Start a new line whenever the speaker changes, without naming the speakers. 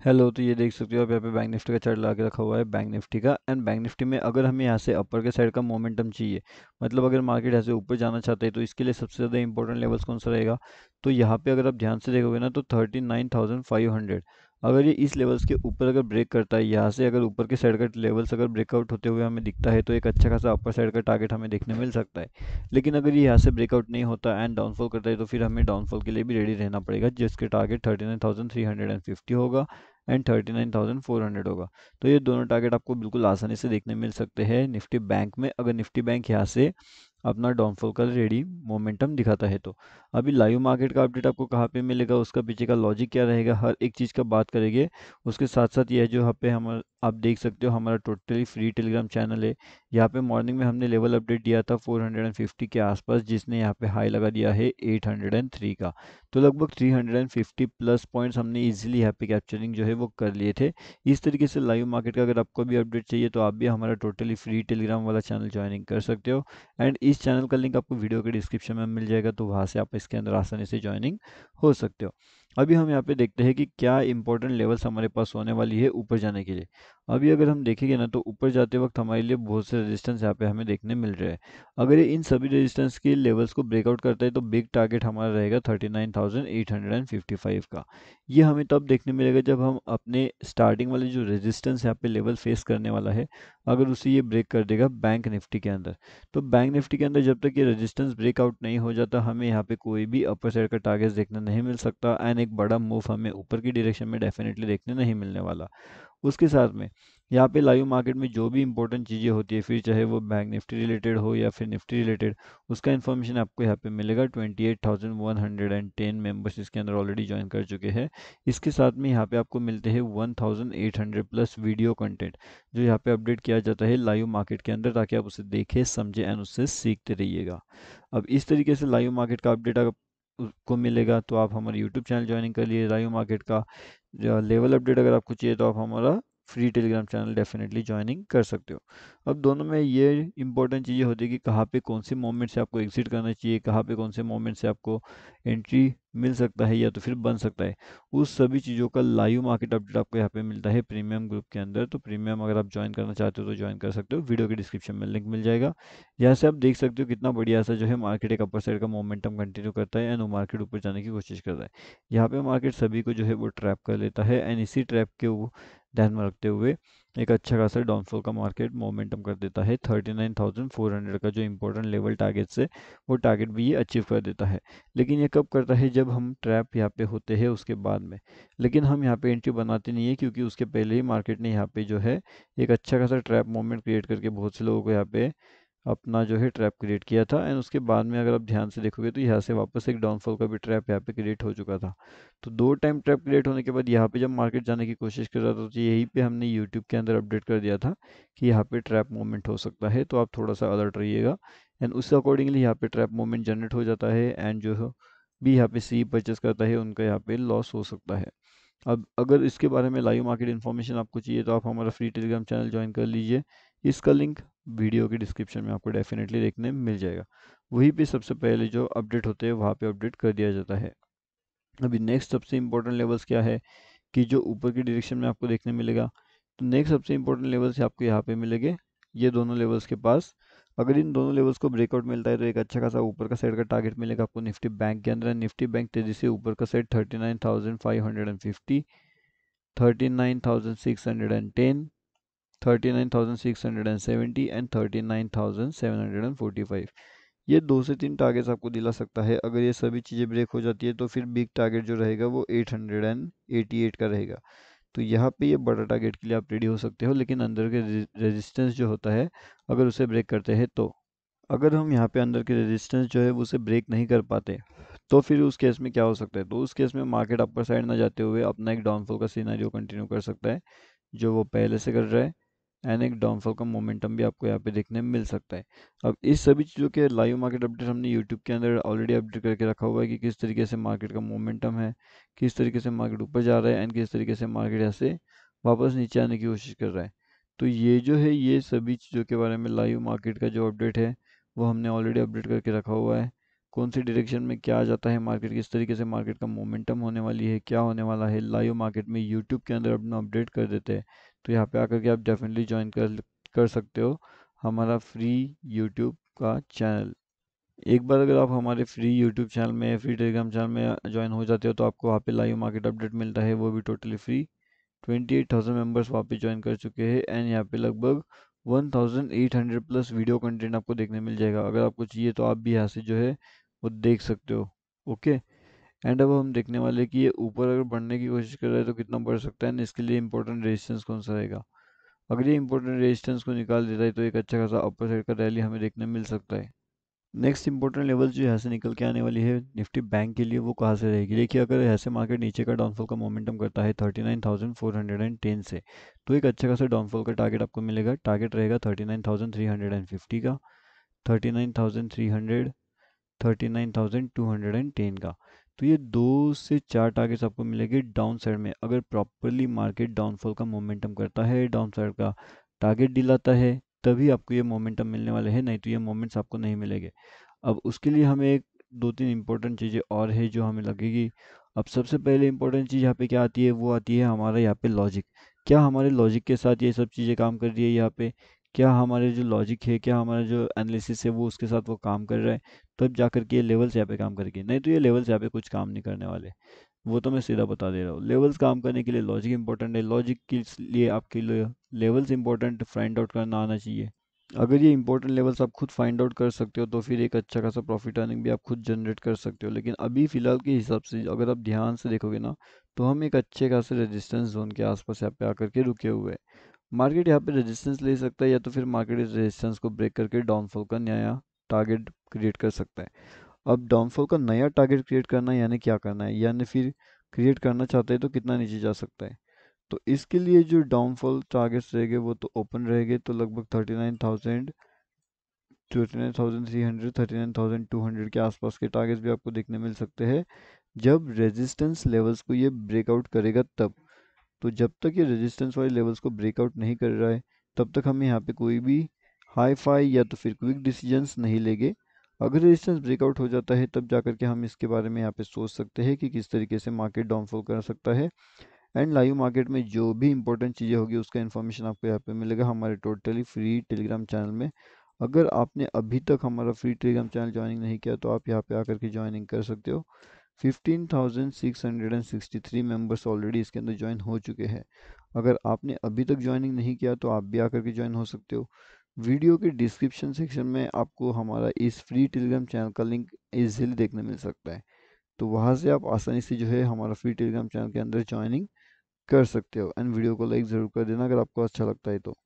Hello तो ये देख सकते हो आप यहाँ पे बैंक निफ्टी का चार्ट ला के रखा हुआ है बैंक निफ्टी का। एंड बैंक निफ्टी में अगर हमें यहाँ से अपर के साइड का मोमेंटम चाहिए मतलब अगर मार्केट यहाँ से ऊपर जाना चाहते हैं तो इसके लिए सबसे ज़्यादा इंपॉर्टेंट लेवल्स कौन सा रहेगा? तो यहाँ पे अगर आप ध्यान से देखोगे ना तो thirty nine thousand five hundred अगर ये इस लेवल्स के ऊपर अगर ब्रेक करता है, यहाँ से अगर ऊपर के साइड का लेवल्स अगर ब्रेकआउट होते हुए हमें दिखता है तो एक अच्छा खासा अपर साइड का टारगेट हमें देखने मिल सकता है। लेकिन अगर ये यहाँ से ब्रेकआउट नहीं होता एंड डाउनफॉल करता है तो फिर हमें डाउनफॉल के लिए भी रेडी रहना पड़ेगा, जिसके target thirty nine thousand three hundred and fifty होगा and thirty nine thousand four hundred होगा। तो ये दोनों टारगेट आपको बिल्कुल आसानी से देखने मिल सकते हैं निफ्टी बैंक में। अगर निफ्टी बैंक यहाँ से अपना डाउनफॉल का रेडी मोमेंटम दिखाता है तो। अभी लाइव मार्केट का अपडेट आपको कहाँ पे मिलेगा, उसका पीछे का लॉजिक क्या रहेगा, हर एक चीज़ का बात करेंगे। उसके साथ साथ यह जो यहाँ पे हम आप देख सकते हो हमारा टोटली फ्री टेलीग्राम चैनल है। यहाँ पे मॉर्निंग में हमने लेवल अपडेट दिया था 450 के आसपास, जिसने यहाँ पे हाई लगा दिया है 803 का। तो लगभग 350 प्लस पॉइंट्स हमने इजीली यहाँ पे कैप्चरिंग जो है वो कर लिए थे। इस तरीके से लाइव मार्केट का अगर आपको भी अपडेट चाहिए तो आप भी हमारा टोटली फ्री टेलीग्राम वाला चैनल ज्वाइनिंग कर सकते हो। एंड इस चैनल का लिंक आपको वीडियो के डिस्क्रिप्शन में मिल जाएगा तो वहाँ से आप इसके अंदर आसानी से ज्वाइनिंग हो सकते हो। अभी हम यहाँ पे देखते हैं कि क्या इंपॉर्टेंट लेवल्स हमारे पास होने वाली है ऊपर जाने के लिए। अभी अगर हम देखेंगे ना तो ऊपर जाते वक्त हमारे लिए बहुत से रेजिस्टेंस यहाँ पे हमें देखने मिल रहे हैं। अगर ये इन सभी रेजिस्टेंस के लेवल्स को ब्रेकआउट करता है तो बिग टारगेट हमारा रहेगा thirty nine thousand eight hundred and fifty five का। ये हमें तब देखने मिलेगा जब हम अपने स्टार्टिंग वाले जो रेजिस्टेंस यहाँ पे लेवल फेस करने वाला है, अगर उसे ये ब्रेक कर देगा बैंक निफ्टी के अंदर। तो बैंक निफ्टी के अंदर जब तक ये रेजिस्टेंस ब्रेकआउट नहीं हो जाता, हमें यहाँ पे कोई भी अपर साइड का टारगेट देखने नहीं मिल सकता एंड एक बड़ा मूव हमें ऊपर की डायरेक्शन में डेफिनेटली देखने नहीं मिलने वाला। उसके साथ में, यहाँ पे लाइव मार्केट में जो भी इंपॉर्टेंट चीज़ें होती है, फिर चाहे वो बैंक निफ्टी रिलेटेड हो या फिर निफ्टी रिलेटेड उसका इन्फॉर्मेशन आपको यहाँ पे मिलेगा। Twenty eight thousand one hundred and ten members इसके अंदर ऑलरेडी ज्वाइन कर चुके हैं। इसके साथ में यहाँ पे आपको मिलते हैं one thousand eight hundred plus video content जो यहाँ पे अपडेट किया जाता है लाइव मार्केट के अंदर, ताकि आप उसे देखें, समझें एंड उससे सीखते रहिएगा। अब इस तरीके से लाइव मार्केट का अपडेट अगर को मिलेगा तो आप हमारे यूट्यूब चैनल ज्वाइनिंग कर लिए रायू मार्केट का लेवल अपडेट अगर आपको चाहिए तो आप हमारा free Telegram channel definitely joining कर सकते हो। अब दोनों में ये इंपॉर्टेंट चीज़ें होती है कि कहाँ पे कौन से मोमेंट से आपको एग्जिट करना चाहिए, कहाँ पे कौन से मोमेंट से आपको एंट्री मिल सकता है या तो फिर बन सकता है। उस सभी चीज़ों का लाइव मार्केट अपडेट आपको यहाँ पे मिलता है प्रीमियम ग्रुप के अंदर। तो प्रीमियम अगर आप ज्वाइन करना चाहते हो तो ज्वाइन कर सकते हो। वीडियो के डिस्क्रिप्शन में लिंक मिल जाएगा। यहाँ से आप देख सकते हो कितना बढ़िया सा जो है मार्केट एक अपर साइड का मोमेंटम कंटिन्यू करता है एंड वो मार्केट ऊपर जाने की कोशिश करता है। यहाँ पे मार्केट सभी को जो है वो ट्रैप कर लेता है एंड इसी ट्रैप के वो ध्यान में रखते हुए एक अच्छा खासा डाउनफॉल का मार्केट मोमेंटम कर देता है। 39,400 का जो इम्पोर्टेंट लेवल टारगेट से वो टारगेट भी ये अचीव कर देता है। लेकिन ये कब करता है? जब हम ट्रैप यहाँ पे होते हैं उसके बाद में। लेकिन हम यहाँ पे एंट्री बनाते नहीं है क्योंकि उसके पहले ही मार्केट ने यहाँ पे जो है एक अच्छा खासा ट्रैप मोमेंट क्रिएट करके बहुत से लोगों को यहाँ पे अपना जो है ट्रैप क्रिएट किया था एंड उसके बाद में अगर आप ध्यान से देखोगे तो यहाँ से वापस एक डाउनफॉल का भी ट्रैप यहाँ पे क्रिएट हो चुका था। तो दो टाइम ट्रैप क्रिएट होने के बाद यहाँ पे जब मार्केट जाने की कोशिश कर रहा था तो यही पे हमने यूट्यूब के अंदर अपडेट कर दिया था कि यहाँ पे ट्रैप मूवमेंट हो सकता है तो आप थोड़ा सा अलर्ट रहिएगा। एंड उससे अकॉर्डिंगली यहाँ पे ट्रैप मूवमेंट जनरेट हो जाता है एंड जो भी यहाँ पे सी परचेस करता है, उनका यहाँ पे लॉस हो सकता है। अब अगर इसके बारे में लाइव मार्केट इन्फॉर्मेशन आपको चाहिए तो आप हमारा फ्री टेलीग्राम चैनल ज्वाइन कर लीजिए। इसका लिंक वीडियो के डिस्क्रिप्शन में आपको डेफिनेटली देखने मिल जाएगा। वहीं पे सबसे पहले जो अपडेट होते हैं, वहाँ पे अपडेट कर दिया जाता है। अभी नेक्स्ट सबसे इम्पोर्टेंट लेवल्स क्या है कि जो ऊपर की डायरेक्शन में आपको देखने मिलेगा तो नेक्स्ट सबसे इम्पोर्टेंट लेवल्स आपको यहाँ पे मिलेंगे, ये दोनों लेवल्स के पास। अगर इन दोनों लेवल्स को ब्रेकआउट मिलता है तो एक अच्छा खासा ऊपर का साइड का टारगेट मिलेगा आपको निफ्टी बैंक के अंदर। निफ्टी बैंक तेज़ी से ऊपर का side thirty nine thousand five hundred and fifty, thirty nine thousand six hundred and ten 39,670 and 39,745 ये दो से तीन टारगेट्स आपको दिला सकता है। अगर ये सभी चीज़ें ब्रेक हो जाती है तो फिर बिग टारगेट जो रहेगा वो 888 का रहेगा। तो यहाँ पे ये बड़ा टारगेट के लिए आप रेडी हो सकते हो लेकिन अंदर के रेजिस्टेंस जो होता है अगर उसे ब्रेक करते हैं तो। अगर हम यहाँ पे अंदर के रेजिस्टेंस जो है उसे ब्रेक नहीं कर पाते तो फिर उस केस में क्या हो सकता है? तो उस केस में मार्केट अपर साइड ना जाते हुए अपना एक डाउनफॉल का सीनारियो कंटिन्यू कर सकता है जो वो पहले से कर रहा है। एंड एक डाउनफॉल का मोमेंटम भी आपको यहाँ पे देखने मिल सकता है। अब इस सभी चीज़ों के लाइव मार्केट अपडेट हमने यूट्यूब के अंदर ऑलरेडी अपडेट करके रखा हुआ है कि किस तरीके से मार्केट का मोमेंटम है, किस तरीके से मार्केट ऊपर जा रहा है एंड किस तरीके से मार्केट यहाँ से वापस नीचे आने की कोशिश कर रहा है। तो ये जो है, ये सभी चीज़ों के बारे में लाइव मार्केट का जो अपडेट है, वो हमने ऑलरेडी अपडेट करके रखा हुआ है। कौन सी डायरेक्शन में क्या जाता है मार्केट किस तरीके से मार्केट का मोमेंटम होने वाली है, क्या होने वाला है लाइव मार्केट में यूट्यूब के अंदर अपना अपडेट कर देते हैं। तो यहाँ पे आकर के आप डेफिनेटली ज्वाइन कर कर सकते हो हमारा फ्री यूट्यूब का चैनल एक बार अगर आप हमारे फ्री यूट्यूब चैनल में फ्री टेलीग्राम चैनल में ज्वाइन हो जाते हो तो आपको वहाँ पे लाइव मार्केट अपडेट मिलता है, वो भी totally free twenty eight thousand members वहाँ पे ज्वाइन कर चुके हैं एंड यहाँ पे लगभग one thousand eight hundred plus video content आपको देखने मिल जाएगा। अगर आपको चाहिए तो आप भी यहाँ से जो है वो देख सकते हो। ओके एंड अब हम देखने वाले कि ये ऊपर अगर बढ़ने की कोशिश कर रहा है तो कितना बढ़ सकता है इसके लिए इंपॉर्टेंट रेजिस्टेंस कौन सा रहेगा? अगर ये इंपॉर्टेंट रेजिस्टेंस को निकाल देता है तो एक अच्छा खासा अपर साइड का रैली हमें देखने मिल सकता है। नेक्स्ट इंपॉर्टेंट लेवल जो यहाँ से निकल के आने वाली है निफ्टी बैंक के लिए वो कहाँ से रहेगी? देखिए अगर ऐसे मार्केट नीचे का डाउनफॉल का मोमेंटम करता है 39,410 से तो एक अच्छा खासा डाउनफॉल का टारगेट आपको मिलेगा। टारगेट रहेगा 39,350 का 39,300 39,210 का। तो ये दो से चार टारगेट्स आपको मिलेंगे डाउन साइड में। अगर प्रॉपरली मार्केट डाउनफॉल का मोमेंटम करता है डाउन साइड का टारगेट दिलाता है, तभी आपको ये मोमेंटम मिलने वाले हैं, नहीं तो ये मोमेंट्स आपको नहीं मिलेंगे। अब उसके लिए हमें एक दो तीन इंपॉर्टेंट चीज़ें और है जो हमें लगेगी। अब सबसे पहले इंपॉर्टेंट चीज़ यहाँ पे क्या आती है? वो आती है हमारा यहाँ पे लॉजिक क्या हमारे लॉजिक के साथ ये सब चीज़ें काम कर रही है यहाँ पे? क्या हमारे जो लॉजिक है, क्या हमारा जो एनालिसिस है वो उसके साथ वो काम कर रहा है, तब जा कर के ये लेवल्स यहाँ पे काम करेगी। नहीं तो ये लेवल्स यहाँ पे कुछ काम नहीं करने वाले। वो तो मैं सीधा बता दे रहा हूँ। लेवल्स काम करने के लिए लॉजिक इंपॉर्टेंट है। लॉजिक के लिए आपके लिए लेवल्स इंपॉर्टेंट फाइंड आउट करना आना चाहिए। अगर ये इंपॉर्टेंट लेवल्स आप खुद फाइंड आउट कर सकते हो तो फिर एक अच्छा खासा प्रॉफिट अर्निंग भी आप खुद जनरेट कर सकते हो। लेकिन अभी फ़िलहाल के हिसाब से अगर आप ध्यान से देखोगे ना तो हम एक अच्छे खासे रेजिस्टेंस जोन के आसपास यहाँ पे आकर के रुके हुए हैं। मार्केट यहाँ पे रेजिस्टेंस ले सकता है या तो फिर मार्केट इस रेजिस्टेंस को ब्रेक करके डाउनफॉल का नया टारगेट क्रिएट कर सकता है। अब डाउनफॉल का नया टारगेट क्रिएट करना यानी क्या करना है? यानी फिर क्रिएट करना चाहते हैं तो कितना नीचे जा सकता है? तो इसके लिए जो डाउनफॉल टारगेट्स रहेंगे वो तो ओपन रहेंगे तो लगभग thirty nine thousand thirty nine thousand three hundred thirty nine thousand two hundred के आसपास के टारगेट्स भी आपको देखने मिल सकते हैं। जब रेजिस्टेंस लेवल्स को ये ब्रेकआउट करेगा तब तो जब तक ये रेजिस्टेंस वाले लेवल्स को ब्रेकआउट नहीं कर रहा है, तब तक हमें यहाँ पे कोई भी हाई फाई या तो फिर क्विक डिसीजंस नहीं लेंगे। अगर रेजिस्टेंस ब्रेकआउट हो जाता है, तब जाकर के हम इसके बारे में यहाँ पे सोच सकते हैं कि किस तरीके से मार्केट डाउनफॉल कर सकता है। एंड लाइव मार्केट में जो भी इंपॉर्टेंट चीज़ें होगी, उसका इन्फॉर्मेशन आपको यहाँ पे मिलेगा हमारे टोटली फ्री टेलीग्राम चैनल में। अगर आपने अभी तक हमारा फ्री टेलीग्राम चैनल ज्वाइनिंग नहीं किया तो आप यहाँ पे आकर के ज्वाइनिंग कर सकते हो। 15,663 मेंबर्स ऑलरेडी इसके अंदर ज्वाइन हो चुके हैं। अगर आपने अभी तक ज्वाइनिंग नहीं किया तो आप भी आकर के ज्वाइन हो सकते हो। वीडियो के डिस्क्रिप्शन सेक्शन में आपको हमारा इस फ्री टेलीग्राम चैनल का लिंक इजीली देखने मिल सकता है। तो वहाँ से आप आसानी से जो है हमारा फ्री टेलीग्राम चैनल के अंदर ज्वाइनिंग कर सकते हो। एंड वीडियो को लाइक ज़रूर कर देना अगर आपको अच्छा लगता है तो।